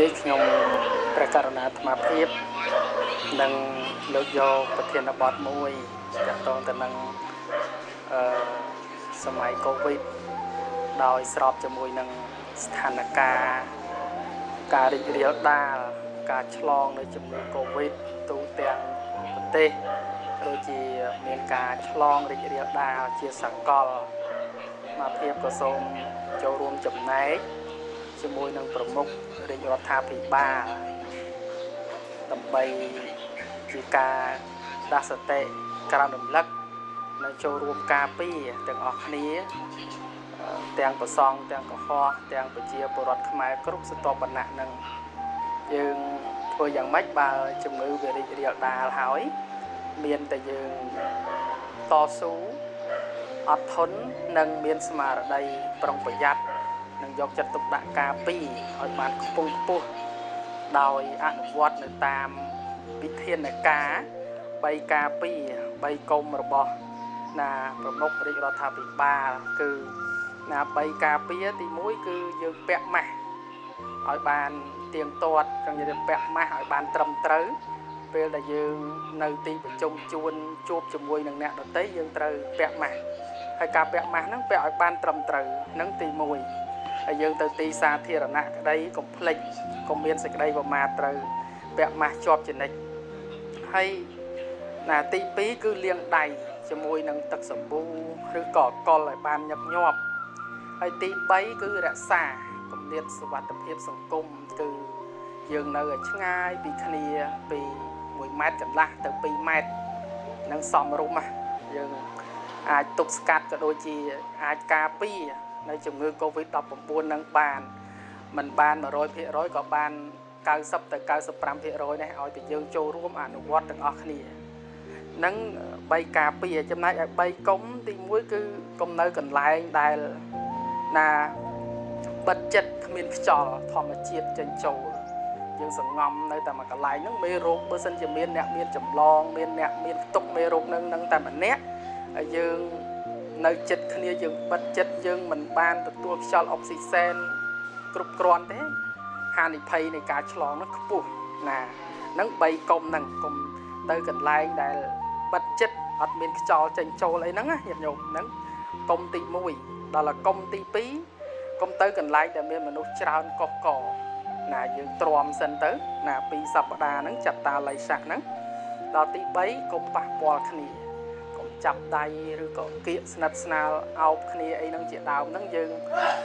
នេះខ្ញុំព្រះករុណាអាត្មាភាពនឹងលើកយកប្រធានបទមួយទាក់ទងទៅនឹងអឺសម័យកូវីដដោយស្របជាមួយនឹងស្ថានភាពការរីករាលដាលការឆ្លងនៃជំងឺកូវីដទូទាំងប្រទេសដូចជាមានការឆ្លងរីករាលដាលជាសកលមកភាពក៏សូមចូលរួមចំណែក ជាមួយនឹងប្រមុខរាជរដ្ឋាភិបាលដើម្បីជាការដាស់សតិក្រើនរំលឹកនៅចូលរួមការពារទាំងអស់គ្នាទាំងប្រសង់ទាំងកុហកទាំងប្រជាពលរដ្ឋខ្មែរគ្រប់សតបណៈនឹងយើងធ្វើយ៉ាងម៉េចបើជំងឺវារីករាលដាលហើយមានតែយើងតស៊ូអត់ធន់និងមានស្មារតីប្រុងប្រយ័ត្ន និងយកចិត្តទុកដាក់ការពីឲ្យបានខ្ពង់ខ្ពស់ដោយអនុវត្តនៅតាមវិធានការ3ការពី3កុំរបស់ណាប្រមុខរាជរដ្ឋាភិបាលគឺណា3ការពីទី1គឺយើងពាក់ម៉ាស់ឲ្យបានទៀងទាត់ក្នុងយើងពាក់ម៉ាស់ឲ្យបានត្រឹមត្រូវពេលដែលយើងនៅទីប្រជុំជួនជួបជាមួយនឹងអ្នកដទៃយើងត្រូវពាក់ម៉ាស់ហើយការពាក់ម៉ាស់ហ្នឹងពាក់ឲ្យបានត្រឹមត្រូវនឹងទី1 ហើយយើងទៅទីសាធារណៈក្តីកុំភ្លេចកុំមានសេចក្តីប្រមាទត្រូវពាក់ម៉ាស់ជាប់ចនិចហើយណាទី2គឺលាងដៃជាមួយនឹងទឹកសាប៊ូឬក៏កុលឲ្យបានញឹកញាប់ហើយទី3គឺរក្សាគម្លាតសុវត្ថិភាពសង្គមគឺយើងនៅឲ្យឆ្ងាយពីគ្នាពី1ម៉ែត្រកន្លះទៅ2ម៉ែត្រនឹងសមរម្យយើងអាចទប់ស្កាត់ក៏ដូចជាអាចការពារ នៅជំងឺ Covid-19 នឹងបានមិនបាន100%ក៏បាន90ទៅ95%នេះឲ្យតែយើងចូលរួមអនុវត្តទាំងអស់គ្នានឹង3ការពារចំណែកឲ្យ3កុំទី1គឺកុំនៅកន្លែងដែលណាបិទចិត្តគ្មានខ្យល់ធម្មជាតិចេញចូលយើងសង្ងំនៅតែមួយកន្លែងហ្នឹងមេរោគបើសិនជាមានអ្នកមានចម្លងមានអ្នកមានផ្ទុកមេរោគហ្នឹងនឹងតែម្នាក់ហើយយើង នៅចិត្តគ្នាយើងបិទចិត្តយើងមិនបានទទួលខ្យល់អុកស៊ីសែនគ្រប់គ្រាន់ទេហានិភ័យនៃការឆ្លងនោះខ្ពស់ណានឹង3កុំហ្នឹងកុំទៅកន្លែងដែលបិទចិត្តអត់មានខ្យល់ចេញចូលអីហ្នឹងញាតិញោមហ្នឹងកុំទី1ដល់កុំទី2កុំទៅកន្លែងដែលមានមនុស្សច្រើនកុះកណាយើងទ្រាំសិនទៅ ណាពីសប្តាហ៍ហ្នឹងចាត់តាល័យស័កហ្នឹងដល់ទី3កុំប៉ះពាល់គ្នា ចាប់ដៃឬក៏គៀកស្និទ្ធស្នាលអោបគ្នាអីហ្នឹងជាដើមហ្នឹងយើង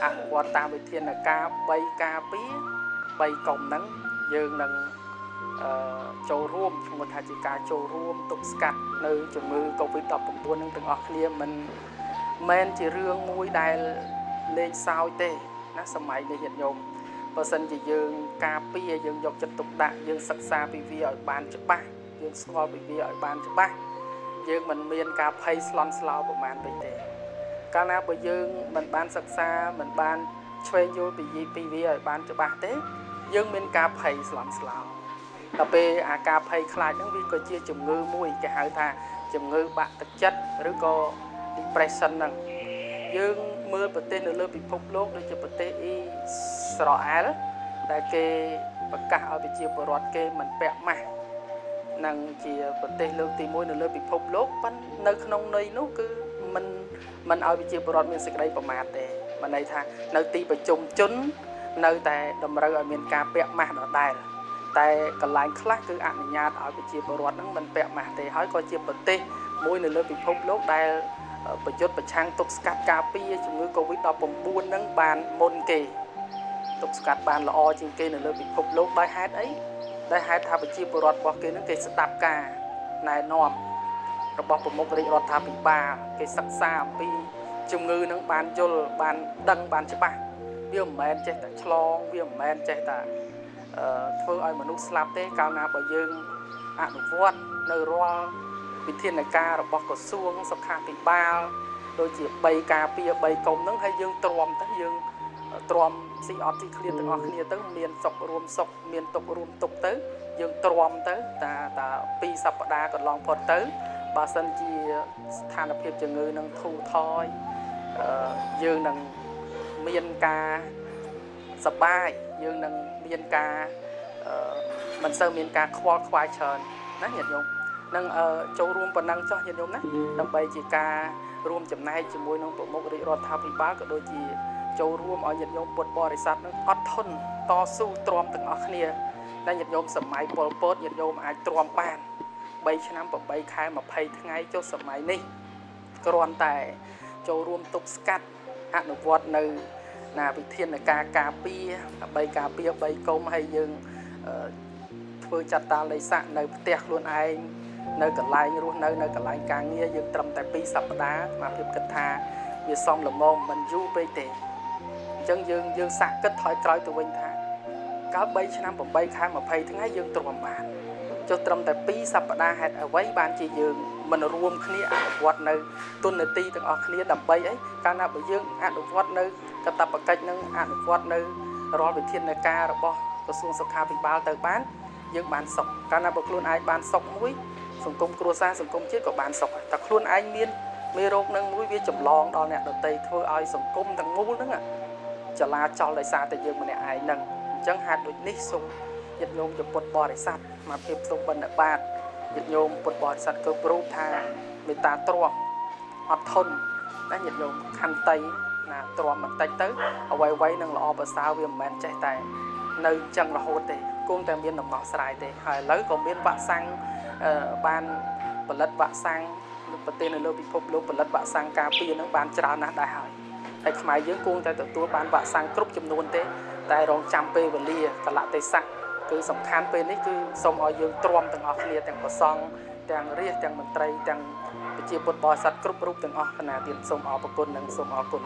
អនុវត្តតាមវិធានការ3ការពារ3កុំហ្នឹងយើងនឹងអឺចូលរួមឈ្មោះថាជាការចូលរួមទប់ស្កាត់នៅជំងឺ Covid-19 នឹងទាំងអស់គ្នាមិនមែនជារឿងមួយដែលលេងសើចទេណាសម័យនេះញាតិញោមបើសិនជាយើងការពារយើងយកចិត្តទុកដាក់យើងសិក្សាពីវាឲ្យបានច្បាស់យើងស្គាល់ពីវាឲ្យបានច្បាស់ យើងមិនមានការភ័យស្លន់ស្លោប្រមាណពេកទេ កាលណាបើយើងមិនបានសិក្សាមិនបានឆ្វេងយល់ពីពីវាឲ្យបានច្បាស់ទេ យើងមានការភ័យស្លន់ស្លោដល់ពេលអាការភ័យខ្លាចហ្នឹងវាក៏ជាជំងឺមួយគេហៅថាជំងឺបាក់ទឹកចិត្តឬក៏ depression ហ្នឹងយើងមើលប្រទេសនៅលើពិភពលោកដូចជាប្រទេសអ៊ីស្រាអែលដែលគេប្រកាសឲ្យប្រជាពលរដ្ឋគេមិនពាក់ម៉ាស់ នឹងជាប្រទេសលើកទី1នៅលើពិភពលោកប៉ុន្តែនៅក្នុងន័យនោះគឺมันมันឲ្យប្រជាពលរដ្ឋមានសេចក្តីប្រមាទទេមិនន័យថានៅទីប្រជុំជននៅតែតម្រូវឲ្យមានការពាក់ម៉ាស់ដដែលតែកន្លែងខ្លះគឺអនុញ្ញាតឲ្យប្រជាពលរដ្ឋនឹងមិនពាក់ម៉ាស់ទេហើយក៏ជាប្រទេសមួយនៅលើពិភពលោកដែលប្រយុទ្ធប្រឆាំងទប់ស្កាត់ការពារជំងឺ Covid-19 នឹងបានមុនគេទប់ស្កាត់បានល្អជាងគេនៅលើពិភពលោកដោយហេតុអី ដែលហេតុថាប្រជាពលរដ្ឋរបស់គេនឹងគេស្ដាប់ការណែនាំរបស់ប្រមុខរាជរដ្ឋាភិបាលគេសិក្សាអំពីជំងឺនឹងបានយល់បានដឹងបានច្បាស់វាមិនមែនចេះតែឆ្លងវាមិនមែនចេះតែធ្វើឲ្យមនុស្សស្លាប់ទេកាលណាបើយើងអនុវត្តនៅរាល់វិធានការរបស់ក្រសួងសុខាភិបាលដូចជា3ការពារ3កុំហ្នឹងហើយយើងទ្រាំទៅយើង ទ្រាំស៊ីអត់ស៊ីឃ្លានទាំងអស់គ្នាទៅមានសុខរួមសុខមានទុករួមទុកទៅយើងទ្រាំទៅតាតា2សប្តាហ៍កន្លងផុតទៅបើសិនជាស្ថានភាពជំងឺនឹងធូរថយយើងនឹងមានការសប្បាយយើងនឹងមានការអឺមិនសូវមានការខ្វល់ខ្វាយច្រើនណាញាតិញោមនឹងអឺចូលរួមប៉ុណ្ណឹងចោះញាតិញោមណាដើម្បីជាការរួមចំណែកជាមួយនឹងប្រមុខរាជរដ្ឋាភិបាលក៏ដូចជា ចូលរួមឲ្យញាតិញោមពុទ្ធបរិស័ទនឹងអត់ធន់តស៊ូទ្រាំទាំងអស់គ្នាដែលញាតិញោមសម័យប៉ុលពតញាតិញោមអាចទ្រាំបាន3ឆ្នាំ8ខែ20ថ្ងៃចុះសម័យនេះគ្រាន់តែចូលរួមទប់ស្កាត់អនុវត្តនៅណាវិធានការការពារដើម្បីការពារ3កុំហើយយើងអឺធ្វើចាត់តាល័យស័កនៅផ្ទះខ្លួនឯងនៅកន្លែងរស់នៅនៅកន្លែងការងារយើងត្រឹមតែ2សប្តាហ៍មកភាពគិតថាវាសមល្មមមិនយូរពេកទេ អញ្ចឹងយើងយើងសាក់គិតថយក្រោយទៅវិញថាកាល3ឆ្នាំ8ខែ20ថ្ងៃយើងទ្រាំបានចុះត្រឹមតែ2សប្តាហ៍ហេតុអ្វីបានជាយើងមិនរួមគ្នាអនុវត្តនៅទុននីតិទាំងអស់គ្នាដើម្បីអីកាលណាបើយើងអនុវត្តនៅកតបកិច្ចនឹងអនុវត្តនៅរាល់វិធានការរបស់ក្រសួងសុខាភិបាលទៅបានយើងបានសុខកាលណាបើខ្លួនឯងបានសុខមួយសង្គមគ្រួសារសង្គមជាតិក៏បានសុខតែខ្លួនឯងមានមេរោគនឹងមួយវាចម្លងដល់អ្នកដទៃធ្វើឲ្យសង្គមទាំងមូលហ្នឹង ចលាចលដោយសារតែយើងម្នាក់ឯងហ្នឹងអញ្ចឹងហេតុដូចនេះសូមញាតិញោមជាពុទ្ធបរិស័ទមកភាពសូមបណ្ឌបាតញាតិញោមពុទ្ធបរិស័ទគ្រប់រូបថាមេត្តាទ្រាំអត់ធន់ណាញាតិញោមខន្តីណាទ្រាំបន្តិចទៅអ្វីអ្វីនឹងល្អប្រសើរវាមិនមែនចេះតែ នៅអញ្ចឹងរហូតទេគង់តែមានដំណោះស្រាយទេហើយឥឡូវក៏មានវ៉ាក់សាំងបានផលិតវ៉ាក់សាំងប្រទេសនៅលើពិភពលោកផលិតវ៉ាក់សាំងការពារនឹងបានច្រើនណាស់ដែរហើយ ហើយខ្មែរយើងគង់តែទទួលបានវ៉ាក់សាំងគ្រប់ចំនួនទេតែរងចាំពេលវេលាកលៈទេសៈគឺសំខាន់ពេលនេះគឺសូមឲ្យយើងទ្រាំទាំងអស់គ្នាទាំងប្រសង់ទាំងរាជទាំងមន្ត្រីទាំងប្រជាពុទ្ធបរិស័ទគ្រប់រូបទាំងអស់គណៈទៀតសូមអរគុណនិងសូមអរគុណ